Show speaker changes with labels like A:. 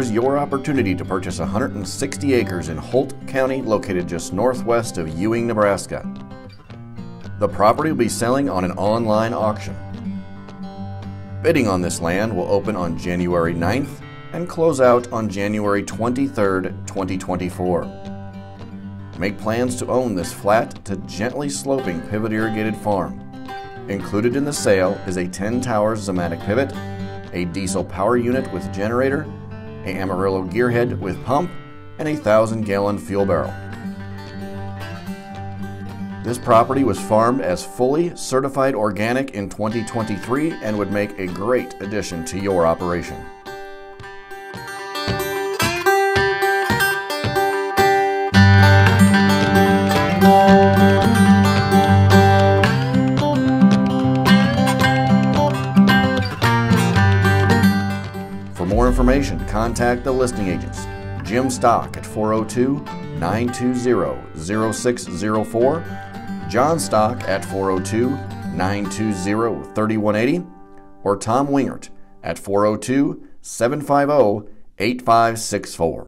A: your opportunity to purchase 160 acres in Holt County, located just northwest of Ewing, Nebraska. The property will be selling on an online auction. Bidding on this land will open on January 9th and close out on January 23rd, 2024. Make plans to own this flat to gently sloping pivot irrigated farm. Included in the sale is a 10 tower Zimmatic pivot, a diesel power unit with generator, a Amarillo gearhead with pump, and a 1,000 gallon fuel barrel. This property was farmed as fully certified organic in 2023 and would make a great addition to your operation. More information, contact the listing agents. Jim Stock at 402 920 0604, John Stock at 402 920 3180, or Tom Wingert at 402 750 8564.